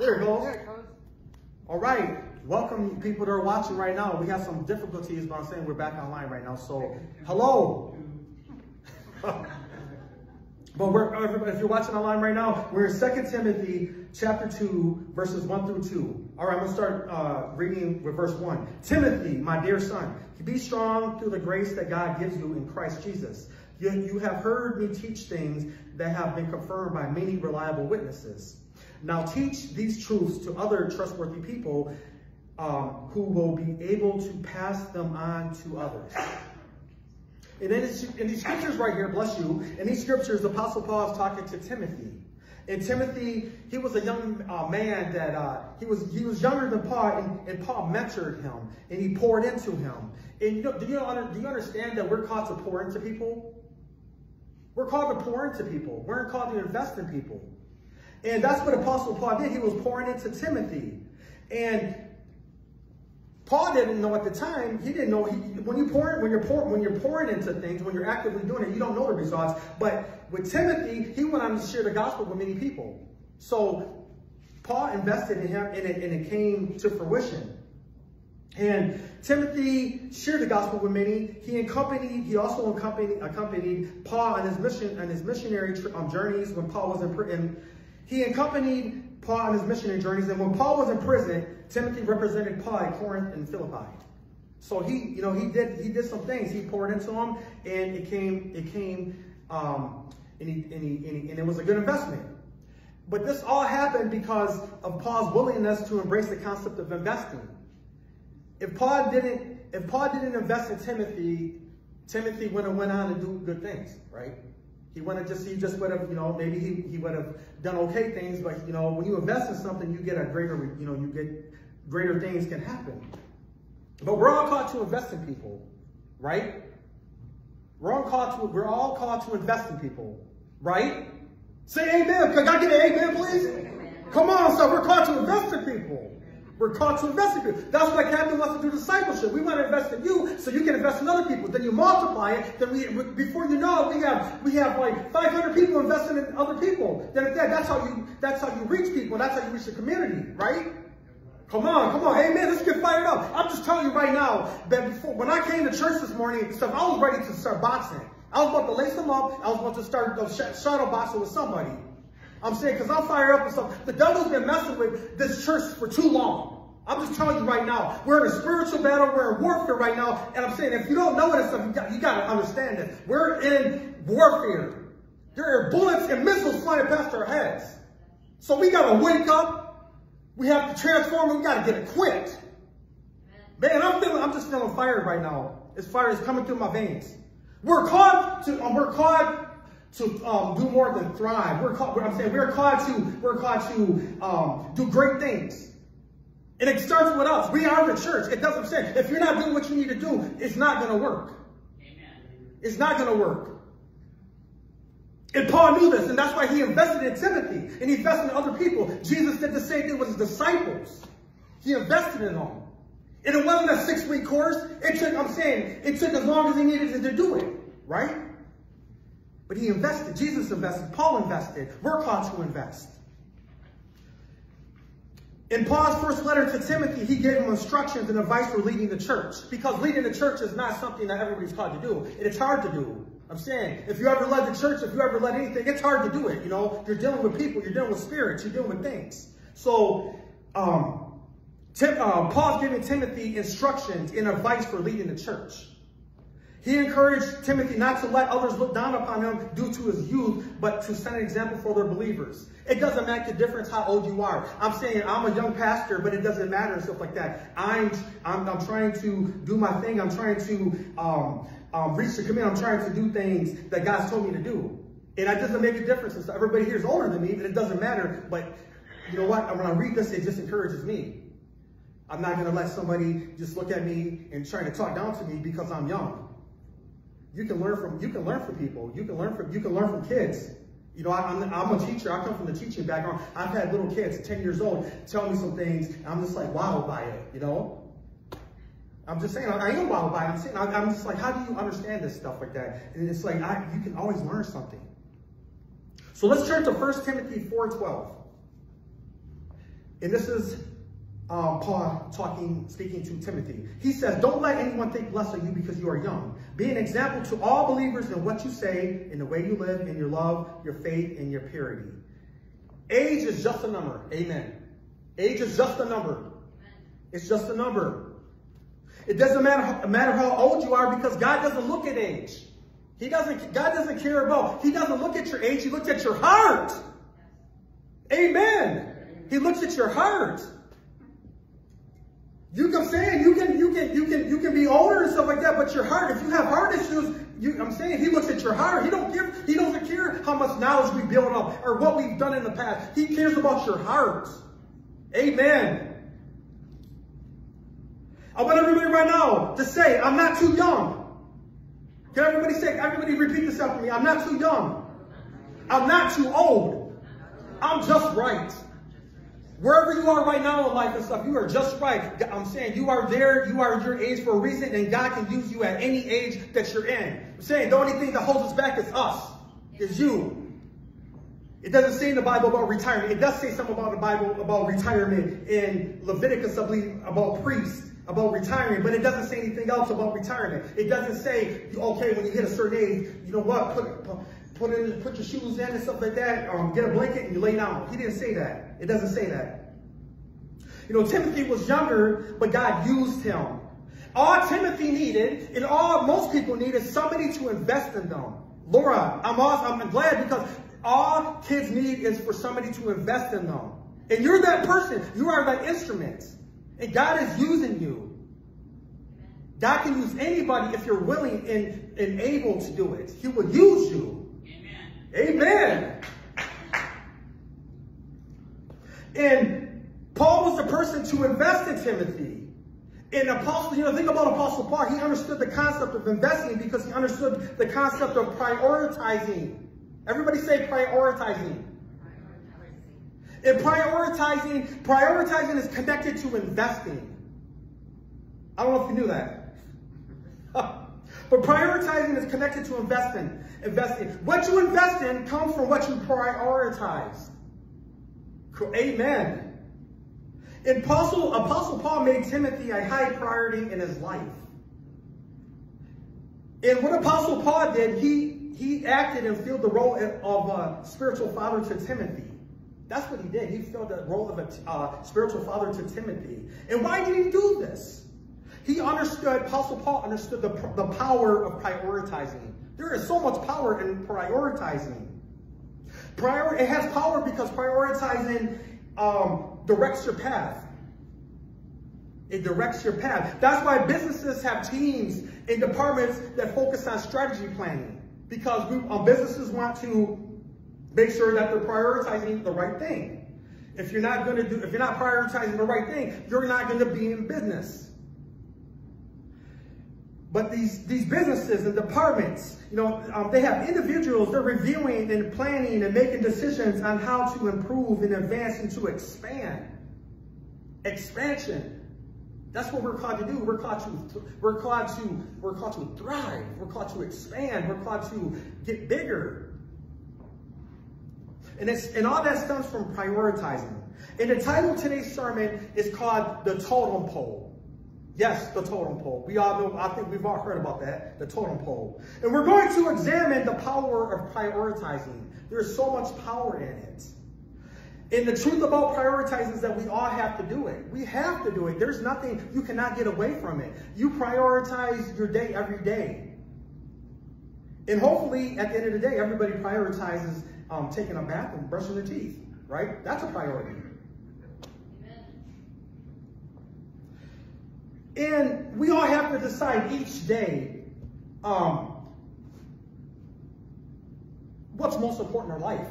There it goes. All right. Welcome, people that are watching right now. We have some difficulties, but I'm saying we're back online right now. So, hello. but we're, if you're watching online right now, we're in 2 Timothy chapter 2, verses 1 through 2. All right, I'm going to start uh, reading with verse 1. Timothy, my dear son, be strong through the grace that God gives you in Christ Jesus. You, you have heard me teach things that have been confirmed by many reliable witnesses. Now teach these truths to other trustworthy people um, who will be able to pass them on to others. And in, in these scriptures right here, bless you, in these scriptures, Apostle Paul is talking to Timothy. And Timothy, he was a young uh, man that uh, he was he was younger than Paul, and, and, Paul mentored him and he poured into him. And you know, do you do you understand that we're called to pour into people? We're called to pour into people. We're called to invest in people. And that's what Apostle Paul did. He was pouring into Timothy. And Paul didn't know at the time. He didn't know he, when you pour when you're pouring when you're pouring into things, when you're actively doing it, you don't know the results. But with Timothy, he went on to share the gospel with many people. So Paul invested in him, and it, and it came to fruition. And Timothy shared the gospel with many. He accompanied, he also accompanied, accompanied Paul on his mission, on his missionary um, journeys when Paul was in prison. He accompanied Paul on his missionary journeys, and when Paul was in prison, Timothy represented Paul at Corinth and Philippi. So he, you know, he did he did some things. He poured into them, and it came it came, um, and he and he, and, he, and it was a good investment. But this all happened because of Paul's willingness to embrace the concept of investing. If Paul didn't if Paul didn't invest in Timothy, Timothy would have went on to do good things, right? He have just he just would have you know maybe he he would have done okay things, but you know when you invest in something, you get a greater you know you get greater things can happen. But we're all called to invest in people, right? We're all called to, we're all called to invest in people, right? Say amen. Can I get an amen, please? Amen. Come on, so we're called to invest in people. We're called to invest in people. That's why Captain wants to do discipleship. We want to invest in you so you can invest in other people. Then you multiply it. Then we, before you know it, we have we have like 500 people investing in other people. Then that's how you that's how you reach people. That's how you reach the community, right? Come on, come on, amen. Let's get fired up. I'm just telling you right now that before, when I came to church this morning stuff, I was ready to start boxing. I was about to lace them up. I was about to start uh, the shadow boxing with somebody. I'm saying, because I'm fired up and stuff. The devil's been messing with this church for too long. I'm just telling you right now, we're in a spiritual battle, we're in warfare right now, and I'm saying, if you don't know this stuff, you got, you got to understand it. We're in warfare. There are bullets and missiles flying past our heads. So we got to wake up we have to transform. And we got to get equipped. Man, I'm feeling, I'm just feeling fired right now. As fire is coming through my veins. We're called to, um, we're called to um, do more than thrive. We're called, I'm saying we're called to, we're called to um, do great things. And it starts with us. We are the church. It doesn't say, if you're not doing what you need to do, it's not going to work. Amen. It's not going to work. And Paul knew this, and that's why he invested in Timothy, and he invested in other people. Jesus did the same thing with his disciples. He invested in them. And it wasn't a six-week course. It took, I'm saying, it took as long as he needed to do it, right? But he invested. Jesus invested. Paul invested. We're called to invest. In Paul's first letter to Timothy, he gave him instructions and advice for leading the church. Because leading the church is not something that everybody's called to do. It's hard to do. I'm saying, if you ever led the church, if you ever led anything, it's hard to do it. You know, you're dealing with people, you're dealing with spirits, you're dealing with things. So, um, Tim, uh, Paul's giving Timothy instructions and advice for leading the church. He encouraged Timothy not to let others look down upon him due to his youth, but to set an example for their believers. It doesn't make a difference how old you are. I'm saying I'm a young pastor, but it doesn't matter and stuff like that. I'm, I'm, I'm trying to do my thing. I'm trying to, um, um, reach the command. I'm trying to do things that God's told me to do. And that doesn't make a difference. So everybody here is older than me, and it doesn't matter. But you know what? When I read this, it just encourages me. I'm not going to let somebody just look at me and try to talk down to me because I'm young. You can learn from you can learn from people. You can learn from you can learn from kids. You know, I, am a teacher. I come from the teaching background. I've had little kids, 10 years old, tell me some things. I'm just like wow by it. You know, I'm just saying, I am wild by it. I'm saying, I'm just like, how do you understand this stuff like that? And it's like, I, you can always learn something. So let's turn to 1 Timothy 4.12. And this is um, Paul talking, speaking to Timothy. He says, don't let anyone think less of you because you are young. Be an example to all believers in what you say, in the way you live, in your love, your faith, and your purity. Age is just a number. Amen. Age is just a number. It's just a number. It doesn't matter, matter how old you are because God doesn't look at age. He doesn't, God doesn't care about, he doesn't look at your age, he looks at your heart. Amen. He looks at your heart. You can say you can you can you can you can be older and stuff like that, but your heart, if you have heart issues, you, I'm saying he looks at your heart. He don't give he doesn't care how much knowledge we build up or what we've done in the past. He cares about your heart. Amen. I want everybody right now to say, I'm not too young. Can everybody say, everybody repeat this after me. I'm not too young. I'm not too old. I'm just right. Wherever you are right now in life and stuff, you are just right. I'm saying you are there, you are your age for a reason, and God can use you at any age that you're in. I'm saying the only thing that holds us back is us, is you. It doesn't say in the Bible about retirement. It does say something about the Bible about retirement in Leviticus, I believe, about priests, about retiring, but it doesn't say anything else about retirement. It doesn't say, okay, when you hit a certain age, you know what, put, put, in, put your shoes in and stuff like that, um, get a blanket and you lay down. He didn't say that. It doesn't say that. You know, Timothy was younger, but God used him. All Timothy needed, and all most people need, is somebody to invest in them. Laura, I'm awesome. I'm glad because all kids need is for somebody to invest in them. And you're that person. You are that instrument. And God is using you. God can use anybody if you're willing and, and able to do it. He will use you. Amen. Amen. And Paul was the person to invest in Timothy. And Apostle, you know, think about Apostle Paul. He understood the concept of investing because he understood the concept of prioritizing. Everybody say prioritizing. And prioritizing, prioritizing is connected to investing. I don't know if you knew that. but prioritizing is connected to investing. Investing. What you invest in comes from what you prioritize. Amen. Apostle, Apostle Paul made Timothy a high priority in his life. And what Apostle Paul did, he, he acted and filled the role of a spiritual father to Timothy. That's what he did. He filled the role of a uh, spiritual father to Timothy. And why did he do this? He understood, Apostle Paul understood the, the power of prioritizing. There is so much power in prioritizing. Prior, it has power because prioritizing um, directs your path. It directs your path. That's why businesses have teams and departments that focus on strategy planning. Because we, um, businesses want to make sure that they're prioritizing the right thing. If you're not going to do, if you're not prioritizing the right thing, you're not going to be in business. But these, these businesses and departments, you know, um, they have individuals, they're reviewing and planning and making decisions on how to improve and advance and to expand. Expansion. That's what we're called to do. We're called to, we're called to, we're called to thrive. We're called to expand. We're called to get bigger. And it's, and all that stems from prioritizing. And the title of today's sermon is called The Totem Pole. Yes, the totem pole. We all know, I think we've all heard about that, the totem pole. And we're going to examine the power of prioritizing. There's so much power in it. And the truth about prioritizing is that we all have to do it. We have to do it. There's nothing, you cannot get away from it. You prioritize your day every day. And hopefully, at the end of the day, everybody prioritizes um, taking a bath and brushing their teeth, right? That's a priority. And we all have to decide each day um, what's most important in our life.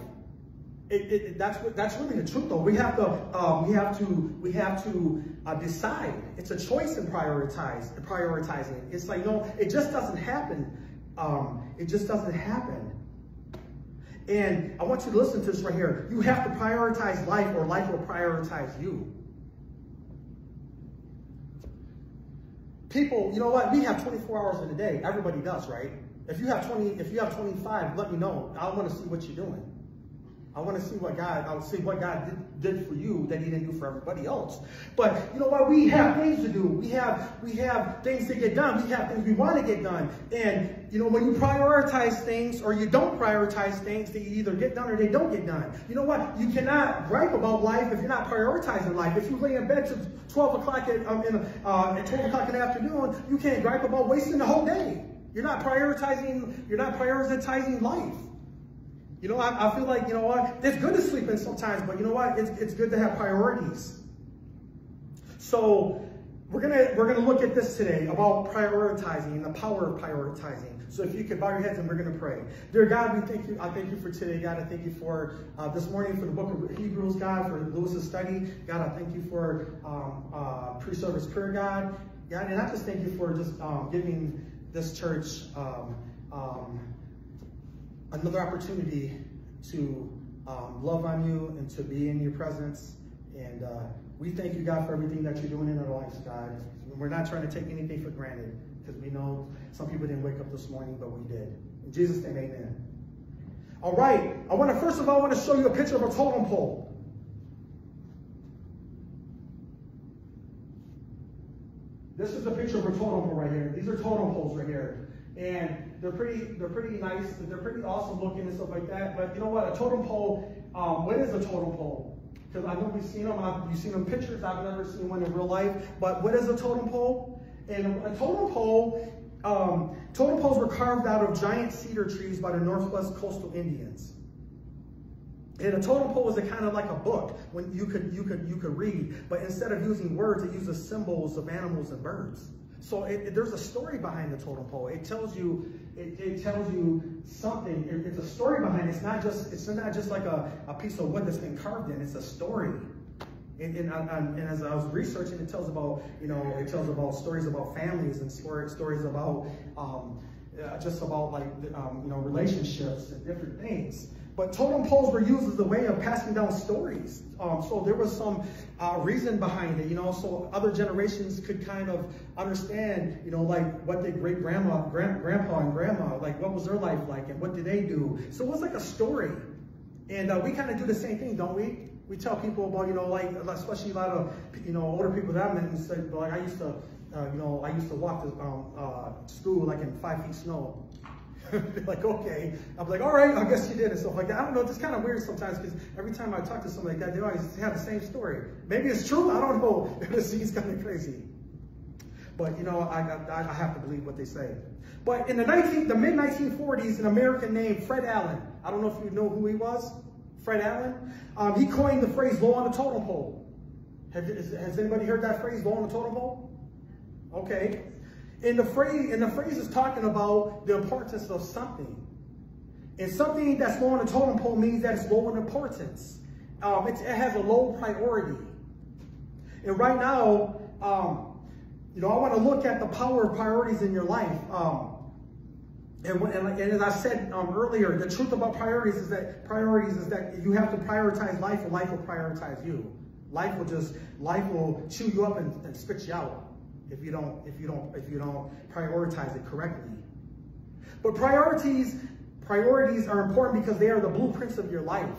It, it, that's what, that's really the truth, though. We have to um, we have to we have to uh, decide. It's a choice in prioritize prioritizing. It's like no, it just doesn't happen. Um, it just doesn't happen. And I want you to listen to this right here. You have to prioritize life, or life will prioritize you. People, you know what? We have 24 hours in a day. Everybody does, right? If you have 20, if you have 25, let me know. I want to see what you're doing. I want to see what God, I will see what God did, did, for you that he didn't do for everybody else. But you know what? We have things to do. We have, we have things to get done. We have things we want to get done. And you know, when you prioritize things or you don't prioritize things, they either get done or they don't get done. You know what? You cannot gripe about life if you're not prioritizing life. If you lay in bed till 12 o'clock at, um, uh, at 12 o'clock in the afternoon, you can't gripe about wasting the whole day. You're not prioritizing, you're not prioritizing life. You know, I, I, feel like, you know what, it's good to sleep in sometimes, but you know what, it's, it's good to have priorities. So we're gonna we're gonna look at this today about prioritizing and the power of prioritizing. So if you could bow your heads and we're gonna pray. Dear God, we thank you. I thank you for today, God. I thank you for uh, this morning for the book of Hebrews, God, for Lewis's study. God, I thank you for um, uh, pre-service prayer, God. God, and I just thank you for just um, giving this church um, um another opportunity to um, love on you and to be in your presence. And uh, we thank you, God, for everything that you're doing in our lives, God. We're not trying to take anything for granted because we know some people didn't wake up this morning, but we did. In Jesus' name, amen. All right. I want to, first of all, I want to show you a picture of a totem pole. This is a picture of a totem pole right here. These are totem poles right here and they're pretty they're pretty nice they're pretty awesome looking and stuff like that. But you know what? A totem pole um, what is a totem pole? Because i know we've seen them I've, you've seen them pictures i've never seen one in real life. But what is a totem pole? And a totem pole um, totem poles were carved out of giant cedar trees by the northwest coastal indians. And a totem pole was a kind of like a book when you could you could you could read. But instead of using words it uses symbols of animals and birds. So it, it, there's a story behind the totem pole. It tells you, it, it tells you something. it's a story behind it. It's not just, it's not just like a, a piece of wood that's been carved in. It's a story. And, and, and, as I was researching, it tells about, you know, it tells about stories about families and stories about um, uh, just about like, um, you know, relationships and different things. But totem poles were used as a way of passing down stories. Um, so there was some uh, reason behind it, you know, so other generations could kind of understand, you know, like what did great grandma, grand, grandpa and grandma, like what was their life like and what did they do? So it was like a story. And uh, we kind of do the same thing, don't we? We tell people about, you know, like, especially a lot of, you know, older people that I've met and say, like, I used to, uh, you know, I used to walk to um, uh, school like in five feet snow. like, okay. I'm like, all right, I guess you did and stuff like that. I don't know, it's kind of weird sometimes because every time I talk to somebody like that, they always have the same story. Maybe it's true, I don't know. He's kind of crazy. But you know, I, I, I, have to believe what they say. But in the 19, the mid 1940s, an American named Fred Allen, I don't know if you know who he was, Fred Allen, um, he coined the phrase low on the totem pole. Have, has anybody heard that phrase, low on the totem pole? Okay. And the phrase, and the phrase is talking about the importance of something. And something that's low on the totem pole means that it's low in importance. Um, it, it, has a low priority. And right now, um, you know, I want to look at the power of priorities in your life. Um, and, and, and, as I said um, earlier, the truth about priorities is that priorities is that you have to prioritize life, or life will prioritize you. Life will just life will chew you up and, and spit you out if you don't if you don't if you don't prioritize it correctly. But priorities priorities are important because they are the blueprints of your life.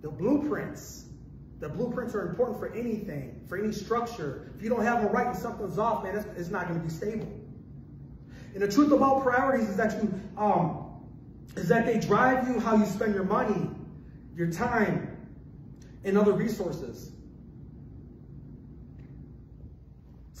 The blueprints. The blueprints are important for anything, for any structure. If you don't have them right and something's off, man, it's, it's not going to be stable. And the truth about priorities is that you um, is that they drive you how you spend your money, your time, and other resources.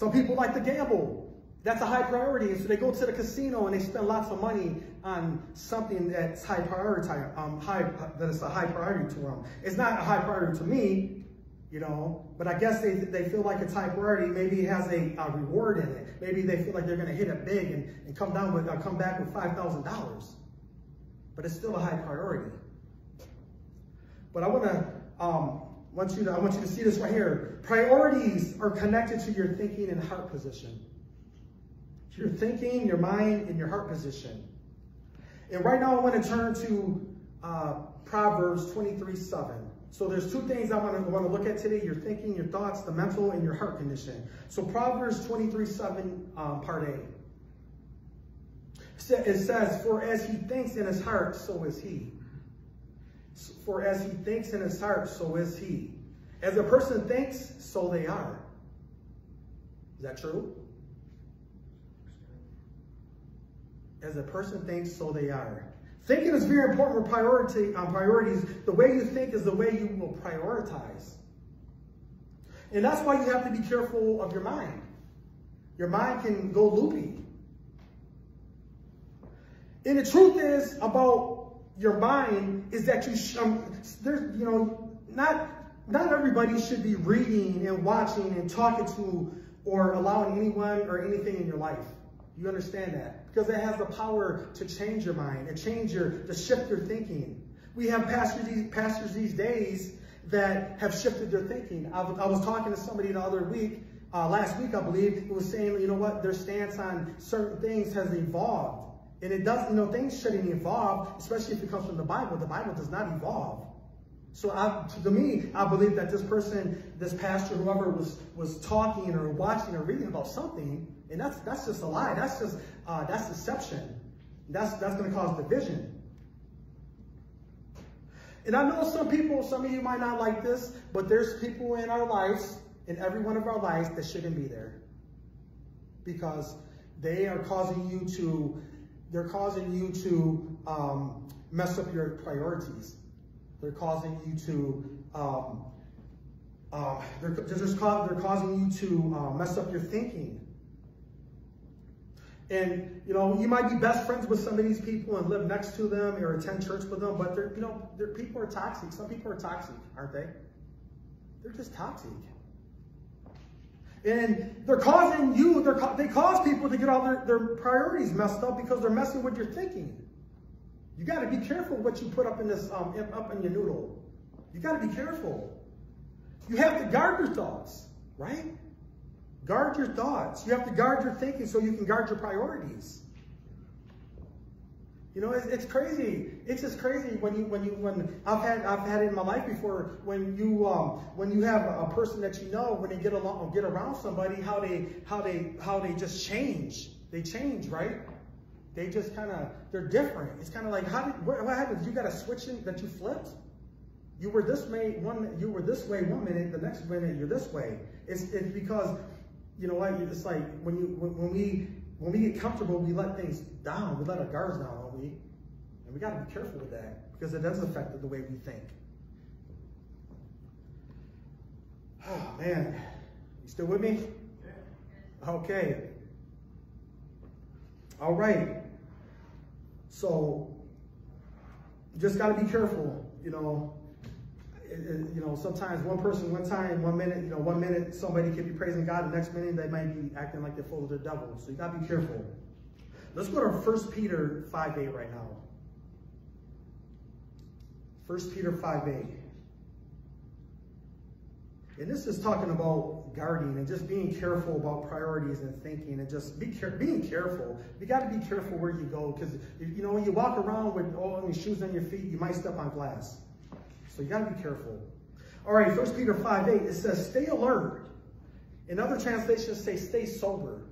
Some people like to gamble. That's a high priority. And so they go to the casino and they spend lots of money on something that's high priority, um, high, that is a high priority to them. It's not a high priority to me, you know, but I guess they, they feel like it's high priority. Maybe it has a, a reward in it. Maybe they feel like they're going to hit it big and, and come down with, uh, come back with $5,000. But it's still a high priority. But I want to, um, want you to, I want you to see this right here. Priorities are connected to your thinking and heart position. Your thinking, your mind, and your heart position. And right now I want to turn to uh, Proverbs 23, 7. So there's two things I want to, want to look at today. Your thinking, your thoughts, the mental, and your heart condition. So Proverbs 23, 7, um, part A. It says, for as he thinks in his heart, so is he. For as he thinks in his heart, so is he. As a person thinks, so they are. Is that true? As a person thinks, so they are. Thinking is very important with priority, um, priorities. The way you think is the way you will prioritize. And that's why you have to be careful of your mind. Your mind can go loopy. And the truth is about your mind is that you, um, there's, you know, not, not everybody should be reading and watching and talking to or allowing anyone or anything in your life. You understand that? Because it has the power to change your mind, and change your, to shift your thinking. We have pastors these, pastors these days that have shifted their thinking. I, I was talking to somebody the other week, uh, last week I believe, who was saying, you know what, their stance on certain things has evolved. And it does, you know, things shouldn't evolve, especially if it comes from the Bible. The Bible does not evolve. So I, to me, I believe that this person, this pastor, whoever was was talking or watching or reading about something, and that's that's just a lie. That's just uh, that's deception. That's that's going to cause division. And I know some people, some of you might not like this, but there's people in our lives, in every one of our lives, that shouldn't be there. Because they are causing you to, they're causing you to um, mess up your priorities. They're causing you to, um, uh, they're, they're, just ca they're causing you to uh, mess up your thinking. And, you know, you might be best friends with some of these people and live next to them or attend church with them, but they're, you know, they're, people are toxic. Some people are toxic, aren't they? They're just toxic. And they're causing you, they're, they cause people to get all their, their priorities messed up because they're messing with your thinking. You got to be careful what you put up in this, um, up in your noodle. You got to be careful. You have to guard your thoughts, right? Guard your thoughts. You have to guard your thinking so you can guard your priorities. You know, it's, crazy. It's just crazy when you when you when I've had I've had it in my life before when you um when you have a, person that you know when they get along get around somebody how they how they how they just change. They change, right? They just kind of they're different. It's kind of like how did what, what happens? You got a switch in, that you flipped. You were this way one you were this way one minute, the next minute you're this way. It's it's because you know what? It's like when you when, when we when we get comfortable, we let things down. We let our guards down, And we got to be careful with that because it does affect the way we think. Oh man, you still with me? Okay. All right. So, just got to be careful, you know you know, sometimes one person, one time, one minute, you know, one minute somebody could be praising God, the next minute they might be acting like they're full of the devil. So you gotta be careful. Let's go to 1 Peter 5 8 right now. 1 Peter 5 8. And this is talking about guarding and just being careful about priorities and thinking and just be care being careful. You got to be careful where you go because, you know, when you walk around with all your shoes on your feet, you might step on glass. So you got to be careful. All right, 1 Peter 5, 8, it says, stay alert. In other translations say, stay sober.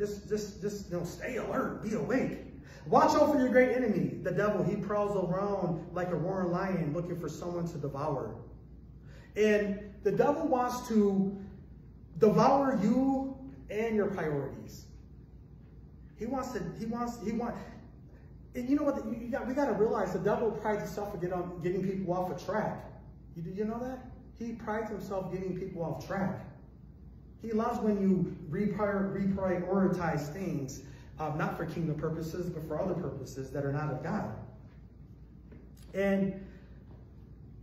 Just, just, just, you know, stay alert, be awake. Watch out for your great enemy, the devil. He prowls around like a roaring lion looking for someone to devour. And the devil wants to devour you and your priorities. He wants to, he wants, he wants, and you know what? You got, we got to realize the devil prides himself on getting, people off a track. You, you know that? He prides himself getting people off track. He loves when you reprioritize things, uh, not for kingdom purposes, but for other purposes that are not of God. And,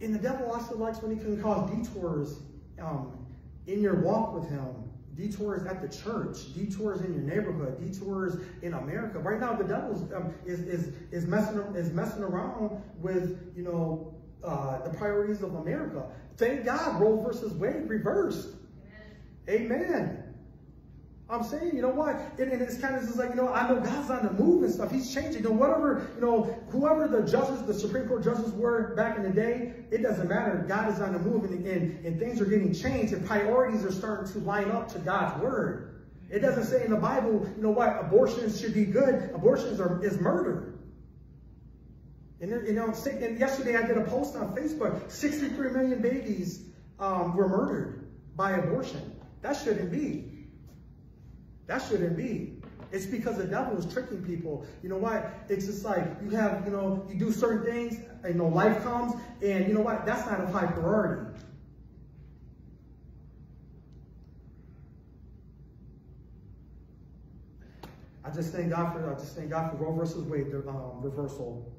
and the devil also likes when he can cause detours um, in your walk with him detours at the church, detours in your neighborhood, detours in America. Right now, the devil um, is, is, is, messing, is messing around with, you know, uh, the priorities of America. Thank God Roe versus Wade reversed. Amen. I'm saying, you know what? And, and it's kind of just like, you know, I know God's on the move and stuff. He's changing. You know, whatever, you know, whoever the judges, the Supreme Court judges were back in the day, it doesn't matter. God is on the move and, and, and things are getting changed and priorities are starting to line up to God's word. It doesn't say in the Bible, you know what, abortions should be good. Abortions are, is murder. And, you know, and yesterday I did a post on Facebook. 63 million babies um, were murdered by abortion. That shouldn't be. That shouldn't be. It's because the devil is tricking people. You know what? It's just like you have, you know, you do certain things, and you know, life comes, and you know what? That's not a high priority. I just thank God for I just thank God for Roe versus Wade um, reversal.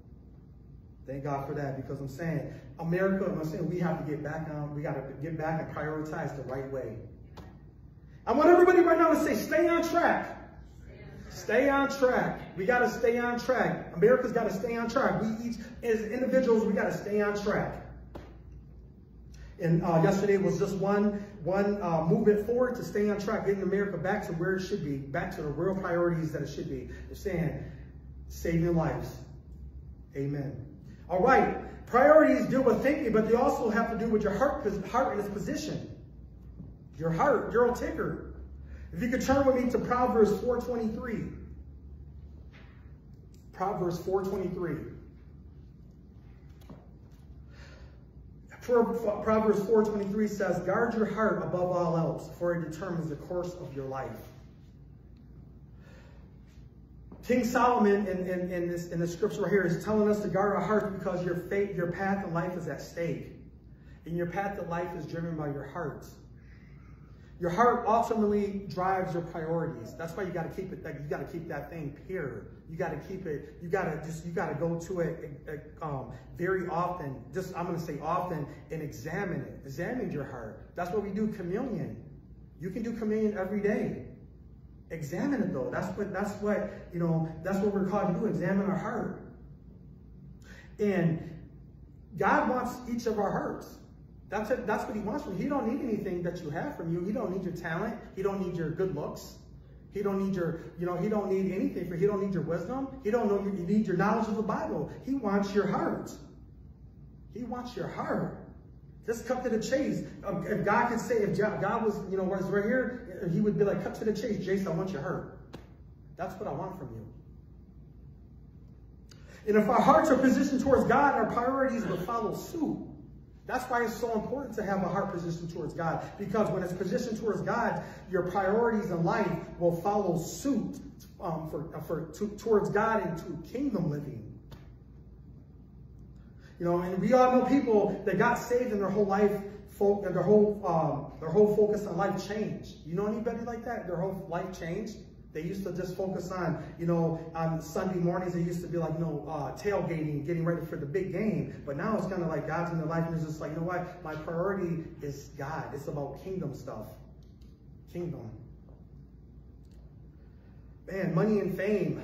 Thank God for that because I'm saying America. I'm saying we have to get back on. We got to get back and prioritize the right way. I want everybody right now to say, stay on track. Stay on track. We got to stay on track. America's got to stay on track. We each, as individuals, we got to stay on track. And uh, yesterday was just one one uh, movement forward to stay on track, getting America back to where it should be, back to the real priorities that it should be. They're saying saving lives. Amen. All right. Priorities deal with thinking, but they also have to do with your heart, heart and its position. Your heart, your old ticker. If you could turn with me to Proverbs 4.23. Proverbs 4.23. Proverbs 4.23 says, Guard your heart above all else, for it determines the course of your life. King Solomon in, in, in, this, in the scripture right here is telling us to guard our hearts because your faith, your path in life is at stake. And your path in life is driven by your heart. Your heart ultimately drives your priorities. That's why you got to keep it. That you got to keep that thing pure. You got to keep it. You got to just. You got to go to it um, very often. Just I'm going to say often and examine it. Examine your heart. That's what we do communion. You can do communion every day. Examine it though. That's what. That's what you know. That's what we're called to do. Examine our heart. And God wants each of our hearts. That's it. That's what he wants from you. He don't need anything that you have from you. He don't need your talent. He don't need your good looks. He don't need your, you know, he don't need anything for. He don't need your wisdom. He don't know. You need your knowledge of the Bible. He wants your heart. He wants your heart. Just cut to the chase. Um, if God could say, if God was, you know, was right here, he would be like, cut to the chase, Jason. I want your heart. That's what I want from you. And if our hearts are positioned towards God, our priorities will follow suit. That's why it's so important to have a heart position towards God. Because when it's positioned towards God, your priorities in life will follow suit um, for, uh, for to, towards God and to kingdom living. You know, and we all know people that got saved in their whole life, their whole um, their whole focus on life changed. You know anybody like that? Their whole life changed. They used to just focus on, you know, on Sunday mornings, they used to be like, you know, uh, tailgating, getting ready for the big game. But now it's kind of like God's in their life and it's just like, you know what? My priority is God. It's about kingdom stuff. Kingdom. Man, money and fame.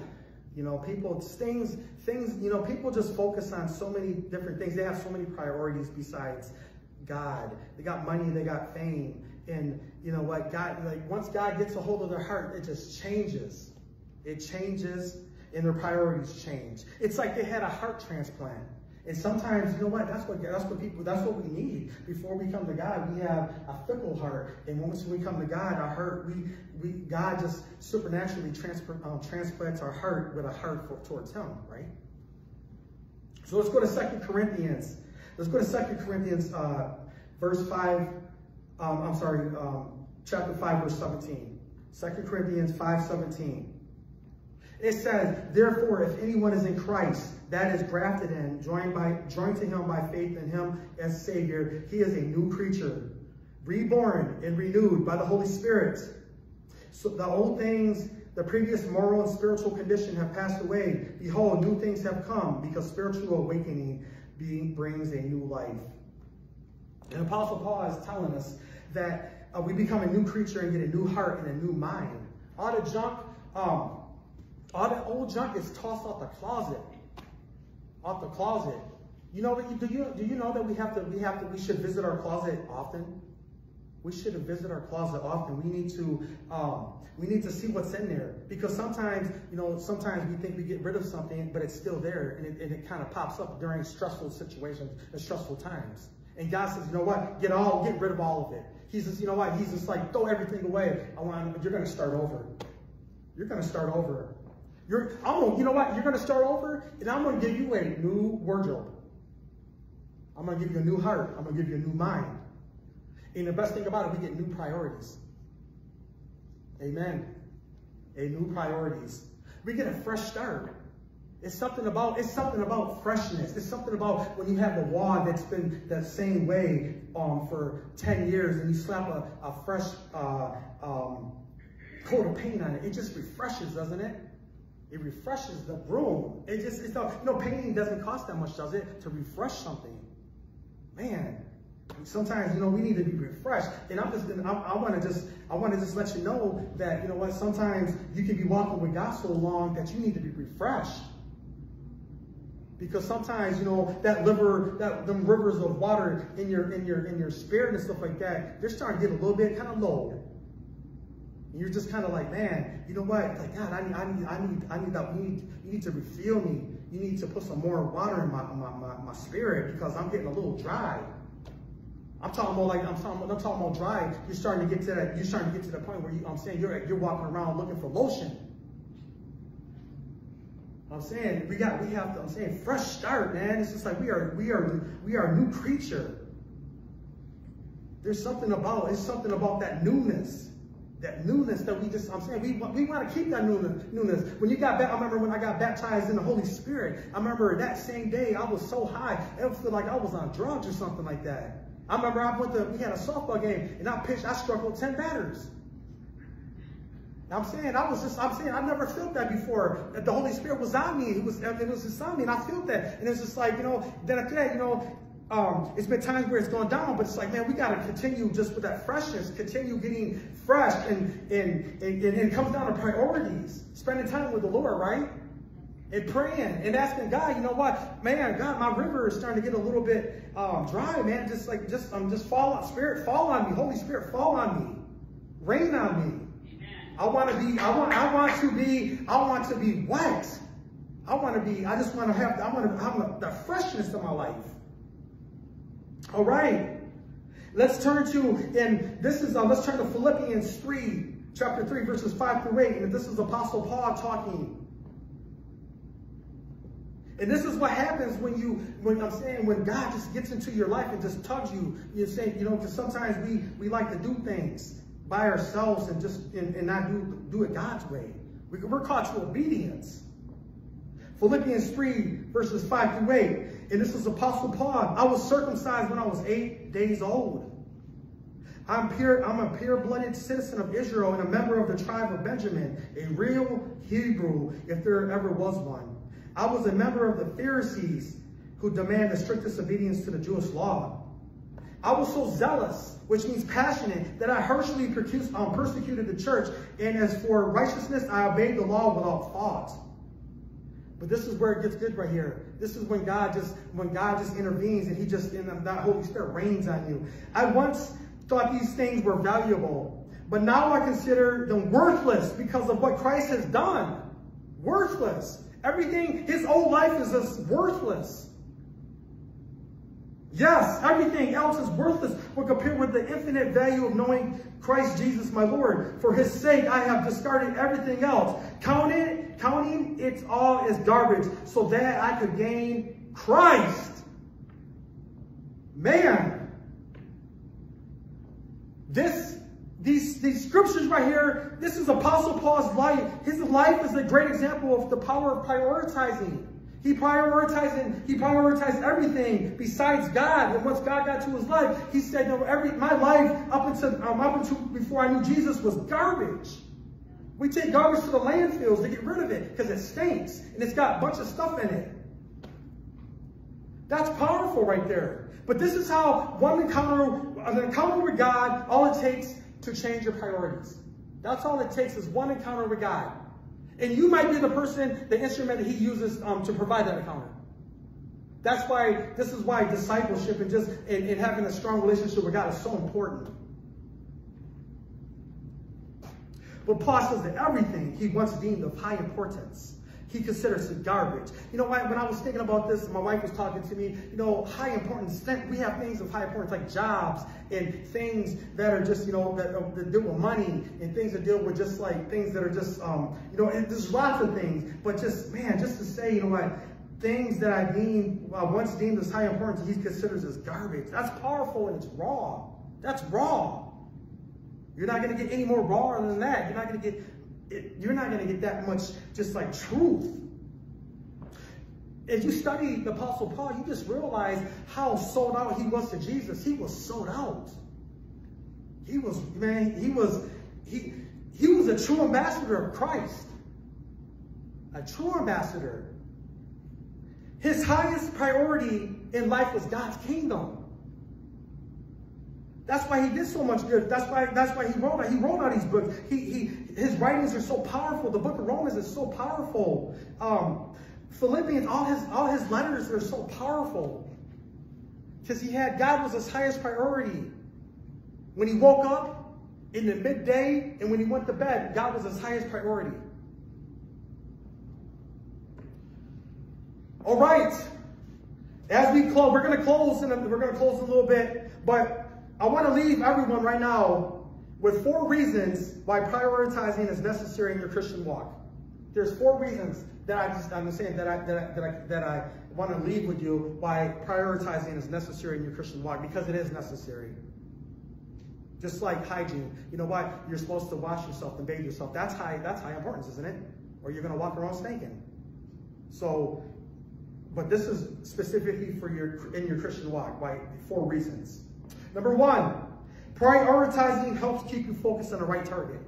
You know, people, things, things, you know, people just focus on so many different things. They have so many priorities besides God. They got money, they got fame. And you know what, God, like once God gets a hold of their heart, it just changes. It changes and their priorities change. It's like they had a heart transplant. And sometimes, you know what, that's what that's what people that's what we need. Before we come to God, we have a fickle heart. And once we come to God, our heart, we we God just supernaturally transfer, um, transplants our heart with a heart for, towards him, right? So let's go to Second Corinthians. Let's go to Second Corinthians uh, verse 5 um, I'm sorry, um, chapter 5, verse 17. 2 Corinthians 5, 17. It says, therefore, if anyone is in Christ, that is grafted in, joined by joined to him by faith in him as Savior, he is a new creature, reborn and renewed by the Holy Spirit. So the old things, the previous moral and spiritual condition have passed away. Behold, new things have come, because spiritual awakening being, brings a new life. And Apostle Paul is telling us that uh, we become a new creature and get a new heart and a new mind. All the junk, um, all the old junk is tossed out the closet. Out the closet. You know, do you do you know that we have to we have to we should visit our closet often? We should visit our closet often. We need to um, we need to see what's in there because sometimes you know sometimes we think we get rid of something, but it's still there and it, and it kind of pops up during stressful situations and stressful times. And God says, you know what? Get all, get rid of all of it. He says, you know what? He's just like, throw everything away. I want, you're going to start over. You're going to start over. You're, I'm gonna, you know what? You're gonna start over, and I'm gonna give you a new wardrobe. I'm gonna give you a new heart. I'm gonna give you a new mind. And the best thing about it, we get new priorities. Amen. A new priorities. We get a fresh start. It's something about it's something about freshness. It's something about when you have a wall that's been that same way um, for 10 years and you slap a, a fresh uh, um, coat of paint on it. It just refreshes, doesn't it? It refreshes the room. It just, it's not, you know, painting doesn't cost that much, does it? To refresh something. Man, sometimes, you know, we need to be refreshed. And I'm just, I, I want to just, I want to just let you know that, you know what, sometimes you can be walking with God so long that you need to be refreshed. Because sometimes, you know, that liver, that them rivers of water in your in your in your spirit and stuff like that, they're starting to get a little bit kind of low. And you're just kind of like, man, you know what? Like, God, I need, I need, I need, I need that. You need, you need to refill me. You need to put some more water in my, my, my, my spirit because I'm getting a little dry. I'm talking about like I'm talking about, I'm talking about dry. You're starting to get to that. You're starting to get to the point where you, I'm saying you're you're walking around looking for lotion. I'm saying we got we have I'm saying fresh start, man. It's just like we are we are we are a new creature. There's something about it's something about that newness that newness that we just, I'm saying, we, we want to keep that newness, newness. When you got, back, I remember when I got baptized in the Holy Spirit, I remember that same day, I was so high, it felt like I was on drugs or something like that. I remember I went to, we had a softball game, and I pitched, I struck with 10 batters. I'm saying, I was just, I'm saying, I never felt that before. That the Holy Spirit was on me. It was, it was on me, and I felt that. And it's just like, you know, then after that, you know, um, it's been times where it's gone down, but it's like, man, we got to continue just with that freshness, continue getting fresh, and, and, and, and it comes down to priorities, spending time with the Lord, right? And praying and asking God, you know what, man, God, my river is starting to get a little bit um, dry, man. Just like, just, I'm um, just fall on, Spirit, fall on me, Holy Spirit, fall on me, rain on me. I want to be, I want, I want to be, I want to be what? I want to be, I just want to have, I want to have the freshness of my life. All right. Let's turn to, and this is, uh, let's turn to Philippians 3, chapter 3, verses 5 through 8. And this is Apostle Paul talking. And this is what happens when you, when I'm saying, when God just gets into your life and just tugs you. You're saying, you know, because sometimes we, we like to do things by ourselves and just, and, and not do, do it God's way. We, we're called to obedience. Philippians 3, verses 5 through 8. And this is Apostle Paul. I was circumcised when I was eight days old. I'm pure, I'm a pure-blooded citizen of Israel and a member of the tribe of Benjamin, a real Hebrew, if there ever was one. I was a member of the Pharisees who demand the strictest obedience to the Jewish law. I was so zealous, which means passionate, that I harshly um, persecuted the church, and as for righteousness, I obeyed the law without thought. But this is where it gets good right here. This is when God just when God just intervenes and he just and that Holy Spirit rains on you. I once thought these things were valuable, but now I consider them worthless because of what Christ has done. Worthless. Everything, his old life is just worthless. Yes, everything else is worthless when compared with the infinite value of knowing Christ Jesus my Lord. For his sake, I have discarded everything else, counting, counting it all as garbage so that I could gain Christ. Man, this, these, these scriptures right here, this is Apostle Paul's life. His life is a great example of the power of prioritizing. He prioritized he prioritized everything besides God. And once God got to his life, he said, no, every my life up until um, up until before I knew Jesus was garbage. We take garbage to the landfills to get rid of it because it stinks and it's got a bunch of stuff in it. That's powerful right there. But this is how one encounter, an encounter with God, all it takes to change your priorities. That's all it takes is one encounter with God. And you might be the person, the instrument that he uses um, to provide that encounter. That's why, this is why discipleship and just and, and having a strong relationship with God is so important. But Paul says that everything he once deemed of high importance, he considers it garbage. You know, why when I was thinking about this, my wife was talking to me, you know, high importance, we have things of high importance like jobs and things that are just, you know, that, uh, that deal with money and things that deal with just like things that are just, um, you know, there's lots of things, but just, man, just to say, you know what, things that I deem, uh, once deemed as high importance, he considers as garbage. That's powerful and it's raw. That's raw. You're not going to get any more raw than that. You're not going to get it, you're not going to get that much just like truth. As you study the Apostle Paul, you just realize how sold out he was to Jesus. He was sold out. He was, man, he was, he, he was a true ambassador of Christ. A true ambassador. His highest priority in life was God's kingdom. That's why he did so much good. That's why that's why he wrote out. He wrote out these books. He he his writings are so powerful. The book of Romans is so powerful. Um, Philippians, all his all his letters are so powerful. Because he had God was his highest priority. When he woke up in the midday and when he went to bed, God was his highest priority. All right. As we close, we're going to close and we're going to close a little bit, but I want to leave everyone right now with four reasons why prioritizing is necessary in your Christian walk. There's four reasons that I just, I'm saying that I, that I, that I, that I want to leave with you why prioritizing is necessary in your Christian walk, because it is necessary. Just like hygiene. You know what? You're supposed to wash yourself and bathe yourself. That's high, that's high importance, isn't it? Or you're going to walk around stinking. So, but this is specifically for your, in your Christian walk, why, four reasons. Number one, prioritizing helps keep you focused on the right target.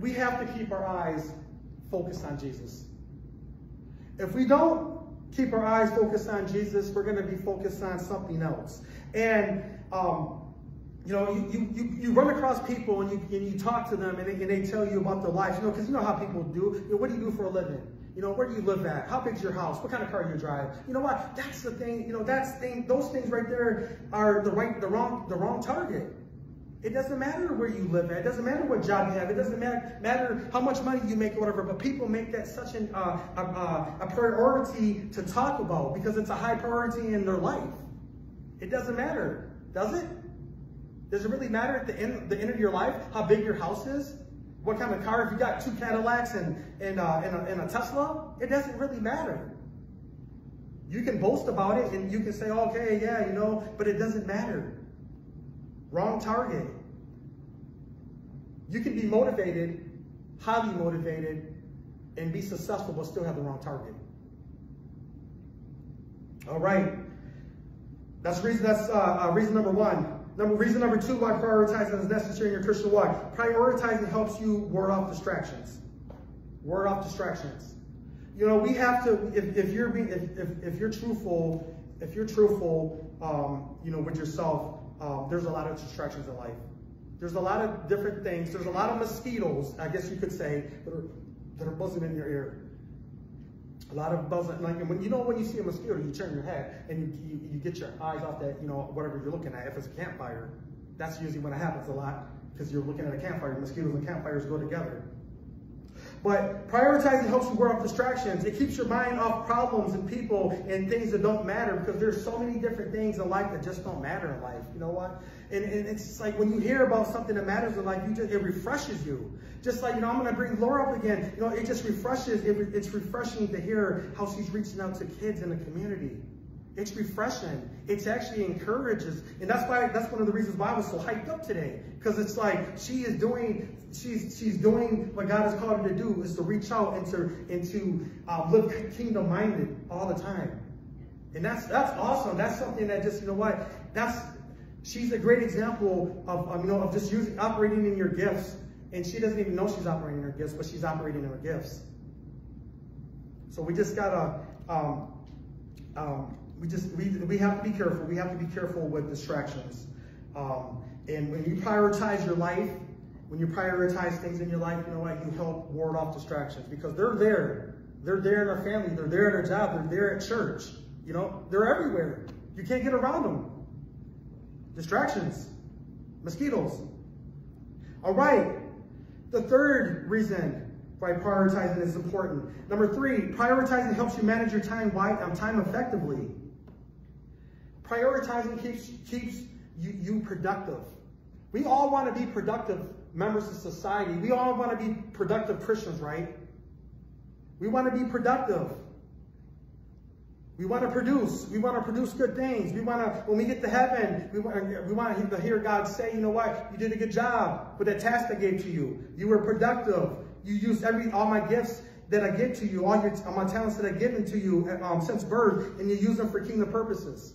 We have to keep our eyes focused on Jesus. If we don't keep our eyes focused on Jesus, we're going to be focused on something else. And, um, you know, you, you, you run across people and you, and you talk to them and they, and they tell you about their life, you know, because you know how people do. You know, what do you do for a living? You know, where do you live at? How big's your house? What kind of car do you drive? You know what? That's the thing. You know, that's thing. Those things right there are the right, the wrong, the wrong target. It doesn't matter where you live at. It doesn't matter what job you have. It doesn't matter, matter how much money you make or whatever. But people make that such an, uh, a, a priority to talk about because it's a high priority in their life. It doesn't matter, does it? Does it really matter at the end, the end of your life how big your house is? What kind of car, if you got two Cadillacs and, and, uh, and, a, and a Tesla, it doesn't really matter. You can boast about it and you can say, okay, yeah, you know, but it doesn't matter. Wrong target. You can be motivated, highly motivated, and be successful, but still have the wrong target. All right. That's reason. That's uh, uh, reason number one. Number reason number two why prioritizing is necessary in your Christian walk. Prioritizing helps you ward off distractions. Ward off distractions. You know, we have to, if, if you're being, if, if, if, you're truthful, if you're truthful, um, you know, with yourself, um, there's a lot of distractions in life. There's a lot of different things. There's a lot of mosquitoes, I guess you could say, that are, that are buzzing in your ear. A lot of buzzing, like when you know when you see a mosquito, you turn your head and you, you, you, get your eyes off that, you know, whatever you're looking at. If it's a campfire, that's usually when it happens a lot because you're looking at a campfire. Mosquitoes and campfires go together. But prioritizing helps you ward off distractions. It keeps your mind off problems and people and things that don't matter because there's so many different things in life that just don't matter in life. You know what? And, and it's like when you hear about something that matters in life, you just, it refreshes you. Just like, you know, I'm going to bring Laura up again. You know, it just refreshes. It, it's refreshing to hear how she's reaching out to kids in the community. It's refreshing. It's actually encourages. And that's why that's one of the reasons why I was so hyped up today. Because it's like she is doing, she's she's doing what God has called her to do is to reach out and to and to uh, live kingdom minded all the time. And that's that's awesome. That's something that just, you know what, that's she's a great example of, um, you know, of just using operating in your gifts. And she doesn't even know she's operating in her gifts, but she's operating in her gifts. So we just gotta um, um, we just we, we have to be careful. We have to be careful with distractions. Um, and when you prioritize your life, when you prioritize things in your life, you know what? You help ward off distractions because they're there. They're there in our family. They're there in our job. They're there at church. You know, they're everywhere. You can't get around them. Distractions, mosquitoes. All right. The third reason why prioritizing is important. Number three, prioritizing helps you manage your time um, time effectively. Prioritizing keeps keeps you, you productive. We all want to be productive members of society. We all want to be productive Christians, right? We want to be productive. We want to produce. We want to produce good things. We want to, when we get to heaven, we want, we want to hear God say, you know what? You did a good job with that task I gave to you. You were productive. You used every all my gifts that I give to you, all, your, all my talents that I've given to you um, since birth, and you use them for kingdom purposes.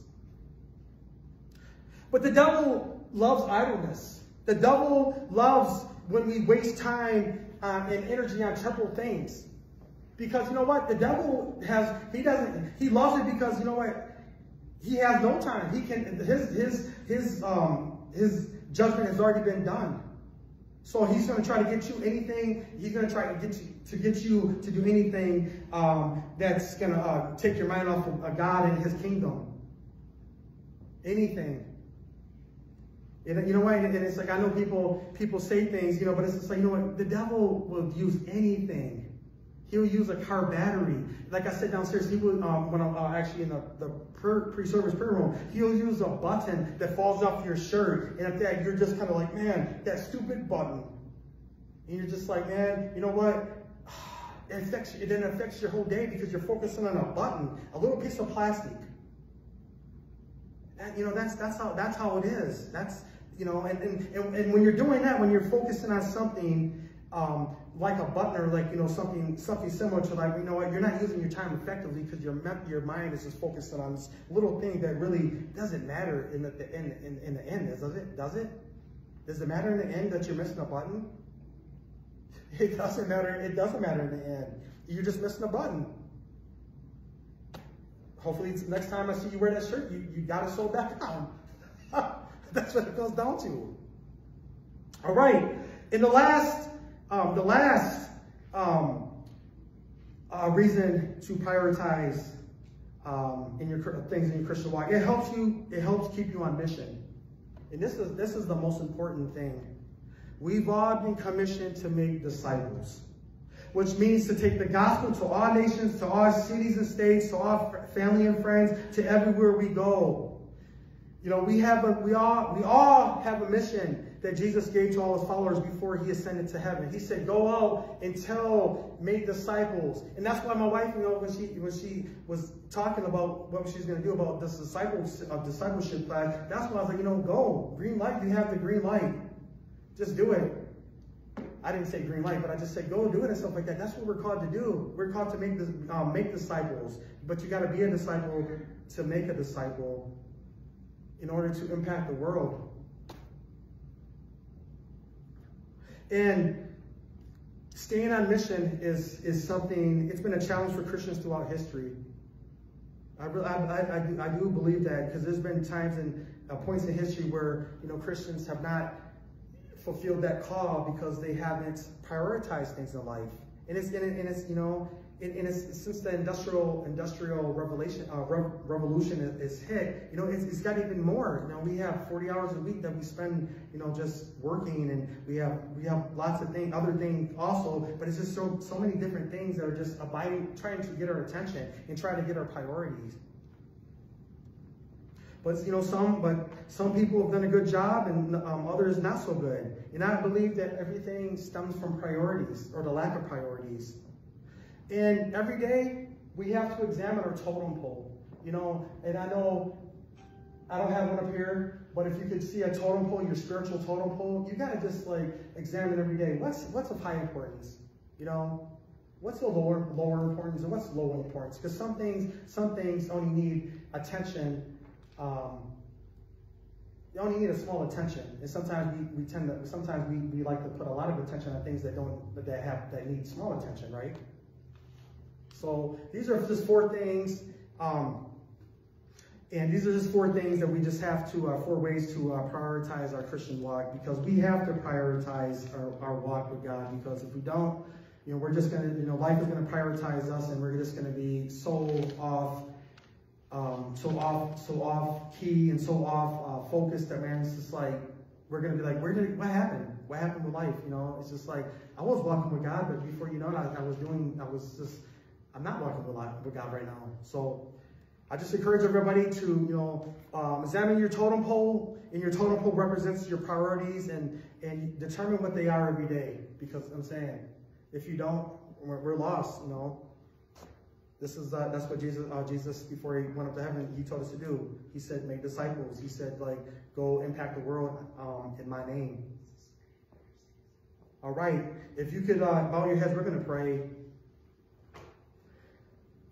But the devil loves idleness. The devil loves when we waste time um, and energy on temporal things. Because you know what? The devil has, he doesn't, he loves it because you know what? He has no time. He can, his, his, his, um, his judgment has already been done. So he's going to try to get you anything. He's going to try to get you to get you to do anything um, that's going to uh, take your mind off of God and His kingdom. Anything. And you know what? And it's like I know people people say things, you know, but it's just like you know what? The devil will use anything. He'll use a car battery. Like I said downstairs, he would um, when I'm uh, actually in the, the pre-service prayer room, he'll use a button that falls off your shirt, and at that you're just kind of like, man, that stupid button. And you're just like, man, you know what? It affects it then affects your whole day because you're focusing on a button, a little piece of plastic. And, you know, that's that's how that's how it is. That's you know, and, and, and, and when you're doing that, when you're focusing on something um, like a button or like, you know, something something similar to like, you know what, you're not using your time effectively because your your mind is just focused on this little thing that really doesn't matter in the, the end in, in the end, does it? Does it? Does it matter in the end that you're missing a button? It doesn't matter. It doesn't matter in the end. You're just missing a button. Hopefully, next time I see you wear that shirt, you, you got it sewed back on. That's what it goes down to. All right. In the last, um, the last um, uh, reason to prioritize um, in your things in your Christian walk, it helps you. It helps keep you on mission. And this is this is the most important thing. We've all been commissioned to make disciples, which means to take the gospel to all nations, to all cities and states, to all family and friends, to everywhere we go. You know, we have a, we all, we all have a mission that Jesus gave to all his followers before he ascended to heaven. He said, go out and tell, make disciples. And that's why my wife, you know, when she, when she was talking about what she's going to do about this disciples, uh, discipleship class, that's why I was like, you know, go. Green light, you have the green light. Just do it. I didn't say green light, but I just said go do it and stuff like that. That's what we're called to do. We're called to make, this, um, make disciples. But you got to be a disciple to make a disciple in order to impact the world. And staying on mission is, is something, it's been a challenge for Christians throughout history. I, really, I, I, do, I do believe that because there's been times and uh, points in history where, you know, Christians have not fulfilled that call because they haven't prioritized things in life. And it's, and, it's you know, and, and since the industrial industrial revelation uh, re revolution is, hit, you know, it's, it's got even more. You know, we have 40 hours a week that we spend, you know, just working, and we have we have lots of things, other things also. But it's just so so many different things that are just abiding, trying to get our attention and trying to get our priorities. But you know, some but some people have done a good job, and um, others not so good. And I believe that everything stems from priorities or the lack of priorities. And every day we have to examine our totem pole. You know, and I know I don't have one up here, but if you could see a totem pole, your spiritual totem pole, you gotta just like examine every day. What's what's of high importance? You know, what's the lower lower importance and what's low importance? Because some things some things only need attention. Um, they only need a small attention, and sometimes we, we tend to sometimes we, we like to put a lot of attention on things that don't that have that need small attention, right? So these are just four things. Um, and these are just four things that we just have to, uh, four ways to uh, prioritize our Christian walk because we have to prioritize our, our walk with God because if we don't, you know, we're just going to, you know, life is going to prioritize us and we're just going to be so off, um, so off, so off key and so off uh, focused that man, it's just like, we're going to be like, where did, what happened? What happened with life? You know, it's just like I was walking with God, but before you know it, I, I was doing, I was just, I'm not walking with, God right now. So I just encourage everybody to, you know, um, examine your totem pole, and your totem pole represents your priorities, and and determine what they are every day. Because I'm saying, if you don't, we're, we're lost. You know, this is uh, that's what Jesus uh, Jesus before he went up to heaven, he told us to do. He said, make disciples. He said, like, go impact the world um, in my name. All right, if you could uh, bow your heads, we're going to pray.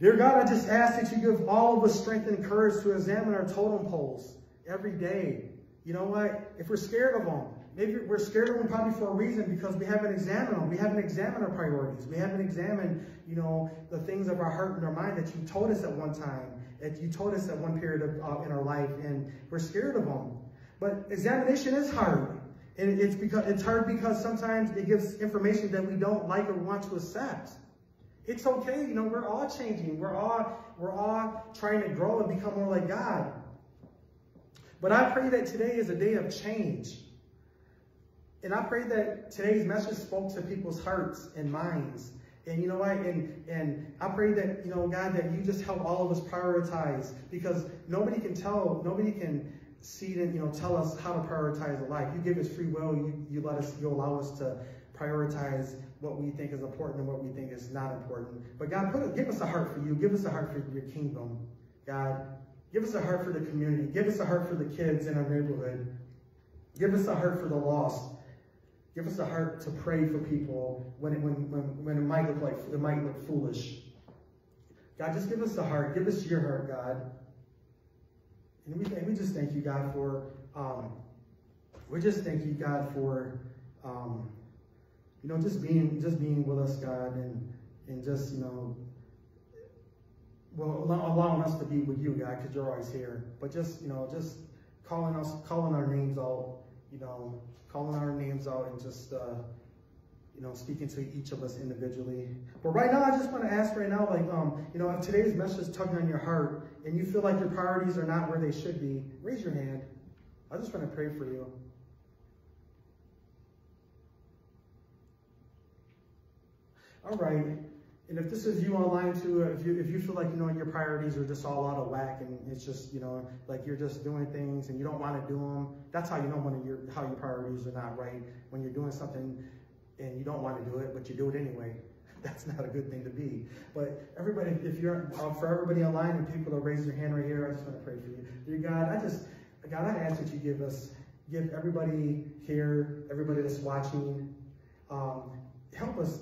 Dear God, I just ask that you give all of us strength and courage to examine our totem poles every day. You know what? If we're scared of them, maybe we're scared of them probably for a reason because we haven't examined them. We haven't examined our priorities. We haven't examined, you know, the things of our heart and our mind that you told us at one time, that you told us at one period of, uh, in our life, and we're scared of them. But examination is hard. And it's because it's hard because sometimes it gives information that we don't like or want to accept. It's okay, you know, we're all changing. We're all we're all trying to grow and become more like God. But I pray that today is a day of change. And I pray that today's message spoke to people's hearts and minds. And you know what? And and I pray that, you know, God, that you just help all of us prioritize because nobody can tell, nobody can see and, you know, tell us how to prioritize a life. You give us free will, you, you let us, you allow us to prioritize what we think is important and what we think is not important. But God, put, give us a heart for you. Give us a heart for your kingdom. God, give us a heart for the community. Give us a heart for the kids in our neighborhood. Give us a heart for the lost. Give us a heart to pray for people when it, when, when, when it might look like it might look foolish. God, just give us a heart. Give us your heart, God. And we, and we just thank you, God, for um, we just thank you, God, for um, you know, just being just being with us, God, and and just you know, well, allowing us to be with you, God, because you're always here. But just you know, just calling us, calling our names out, you know, calling our names out, and just uh, you know, speaking to each of us individually. But right now, I just want to ask right now, like, um, you know, if today's message is tugging on your heart, and you feel like your priorities are not where they should be, raise your hand. I just want to pray for you. All right. And if this is you online too, if you if you feel like you know your priorities are just all out of whack and it's just you know like you're just doing things and you don't want to do them, that's how you know when your how your priorities are not right. When you're doing something and you don't want to do it, but you do it anyway. That's not a good thing to be. But everybody, if you're uh, for everybody online and people that raise their hand right here, I just want to pray for you. Dear God, I just God, I ask that you give us, give everybody here, everybody that's watching, um, help us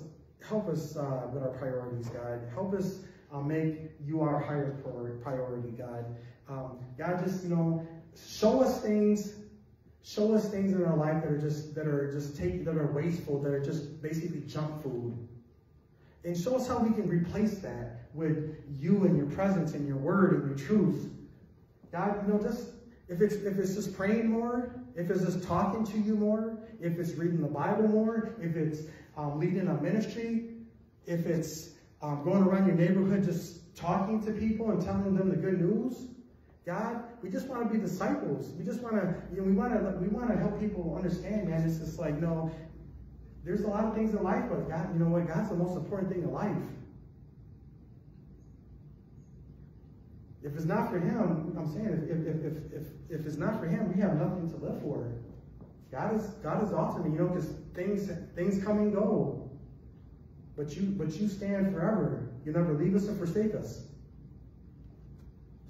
help us uh, with our priorities, God. Help us uh, make you our highest priority, God. Um, God, just, you know, show us things, show us things in our life that are just, that are just take, that are wasteful, that are just basically junk food. And show us how we can replace that with you and your presence and your word and your truth. God, you know, just if it's if it's just praying more, if it's just talking to you more, if it's reading the Bible more, if it's um, leading a ministry, if it's um, going around your neighborhood just talking to people and telling them the good news, God, we just want to be disciples. We just want to, you know, we want to, we want to help people understand, man. It's just like, no, there's a lot of things in life, but God, you know what? God's the most important thing in life. If it's not for him, I'm saying, if, if, if, if, if it's not for him, we have nothing to live for. God is God is ultimate, you know, because things things come and go. But you but you stand forever. You never leave us or forsake us.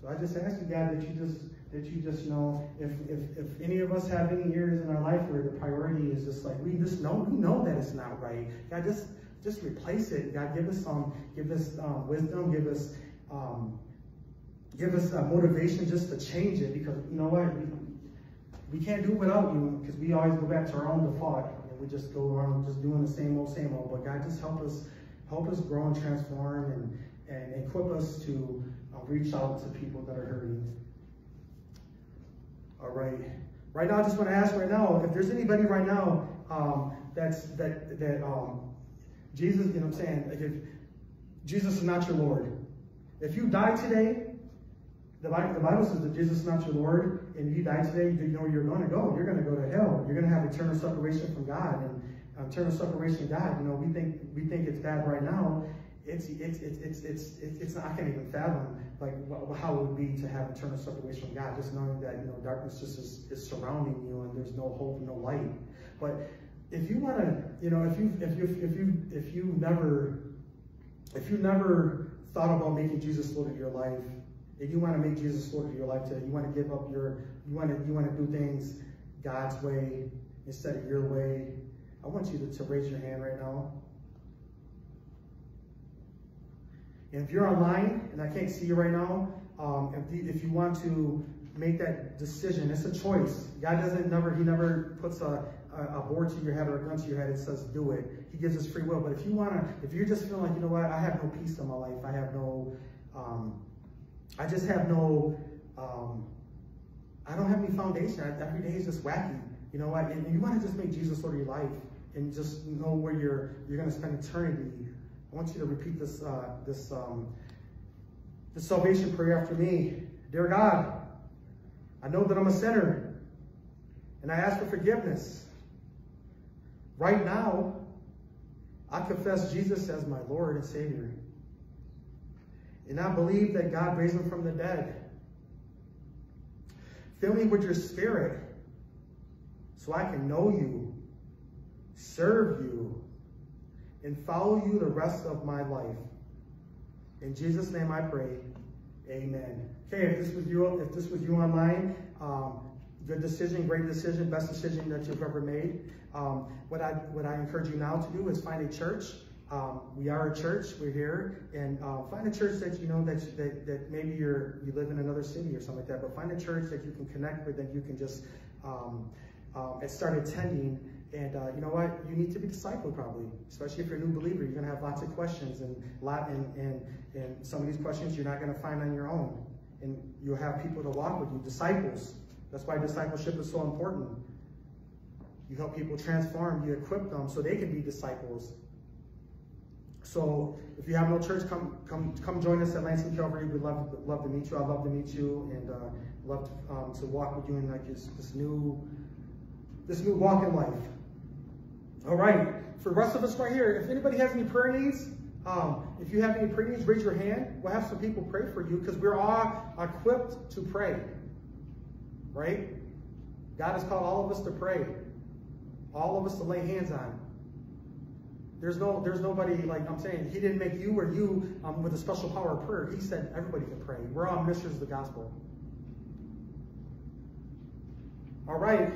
So I just ask you, God, that you just that you just know if if if any of us have any years in our life where the priority is just like we just know we know that it's not right. God, just just replace it. God, give us some give us um, wisdom. Give us um, give us uh, motivation just to change it because you know what we can't do it without you because we always go back to our own default and we just go around just doing the same old, same old. But God, just help us, help us grow and transform and, and equip us to uh, reach out to people that are hurting. All right. Right now, I just want to ask right now, if there's anybody right now um, that's that that um, Jesus, you know what I'm saying, like if Jesus is not your Lord. If you die today, The Bible, the Bible says that Jesus is not your Lord, and if you die today, you know you're going to go. You're going to go to hell. You're going to have eternal separation from God, and uh, eternal separation from God. You know, we think we think it's bad right now. It's it's it's it's it's it's, not, I can't even fathom like how it would be to have eternal separation from God, just knowing that you know darkness just is, is surrounding you and there's no hope, no light. But if you want to, you know, if you if you if you if you never if you never thought about making Jesus Lord of your life, if you want to make Jesus Lord of your life today, you want to give up your, you want to, you want to do things God's way instead of your way. I want you to, to raise your hand right now. And if you're online and I can't see you right now, um, if, the, if you want to make that decision, it's a choice. God doesn't never, he never puts a, a, a board to your head or a gun to your head and says, do it. He gives us free will. But if you want to, if you're just feeling like, you know what, I have no peace in my life. I have no, um, I just have no, um, I don't have any foundation. I, every day is just wacky. You know what? And, you want to just make Jesus Lord of your life and just know where you're you're going to spend eternity. I want you to repeat this uh, this um, this salvation prayer after me. Dear God, I know that I'm a sinner, and I ask for forgiveness. Right now, I confess Jesus as my Lord and Savior. And I believe that God raised him from the dead. Fill me with your spirit so I can know you, serve you, and follow you the rest of my life. In Jesus' name I pray. Amen. Okay, if this was you, if this was you online, um, good decision, great decision, best decision that you've ever made. Um, what I what I encourage you now to do is find a church. Um, we are a church. We're here, and uh, find a church that you know that, that that maybe you're you live in another city or something like that. But find a church that you can connect with, that you can just um, um, start attending. And uh, you know what? You need to be discipled probably, especially if you're a new believer. You're gonna have lots of questions, and lot and and and some of these questions you're not gonna find on your own. And you'll have people to walk with you, disciples. That's why discipleship is so important. You help people transform, you equip them so they can be disciples. So if you have no church, come come come join us at Lansing Calvary. We'd love love to meet you. I'd love to meet you and uh, love to, um, to walk with you in like this, this new this new walk in life. All right, for the rest of us right here, if anybody has any prayer needs, um, if you have any prayer needs, raise your hand. We'll have some people pray for you because we're all equipped to pray. Right? God has called all of us to pray. All of us to lay hands on. There's no, there's nobody like I'm saying. He didn't make you or you um, with a special power of prayer. He said everybody can pray. We're all ministers of the gospel. All right.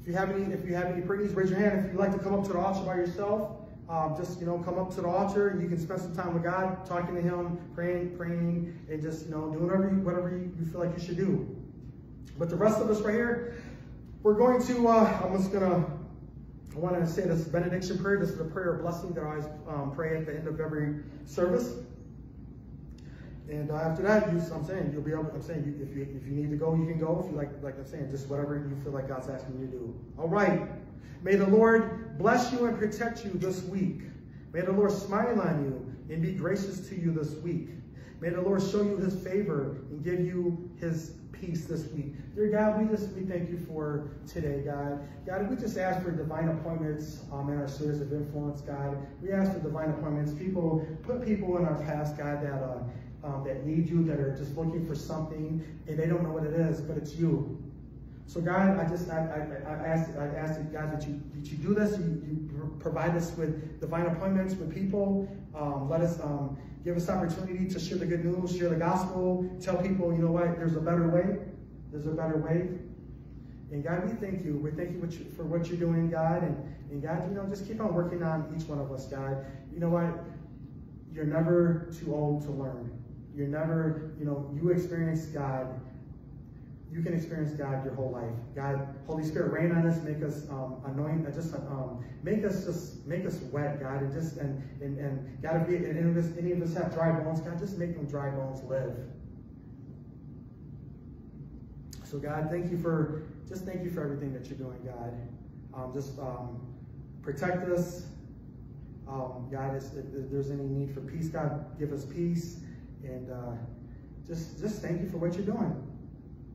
If you have any, if you have any prayer needs, raise your hand. If you'd like to come up to the altar by yourself, um, just you know, come up to the altar. And You can spend some time with God, talking to Him, praying, praying, and just you know, doing whatever you, whatever you feel like you should do. But the rest of us right here, we're going to. Uh, I'm just gonna I want to say this benediction prayer. This is a prayer of blessing that I always um, pray at the end of every service. And uh, after that, you, I'm saying you'll be able. I'm saying you, if you if you need to go, you can go. If you like, like I'm saying, just whatever you feel like God's asking you to do. All right. May the Lord bless you and protect you this week. May the Lord smile on you and be gracious to you this week. May the Lord show you His favor and give you His peace this week. Dear God, we just we thank you for today, God. God, we just ask for divine appointments um, in our spheres of influence, God. We ask for divine appointments. People put people in our past, God, that uh, um, that need you, that are just looking for something, and they don't know what it is, but it's you. So God, I just I, I, I ask I ask God that you that you do this. You, you provide us with divine appointments with people. Um, let us um, give us opportunity to share the good news, share the gospel, tell people, you know what, there's a better way. There's a better way. And God, we thank you. We thank you for what you're doing, God. And, and God, you know, just keep on working on each one of us, God. You know what? You're never too old to learn. You're never, you know, you experience God. You can experience God your whole life. God, Holy Spirit, rain on us, make us um, anoint, uh, just um, make us just make us wet, God, and just and and and God, if, we, and if any of us have dry bones, God, just make them dry bones live. So God, thank you for just thank you for everything that you're doing, God. Um, just um, protect us. Um, God, if, if, there's any need for peace, God, give us peace. And uh, just, just thank you for what you're doing.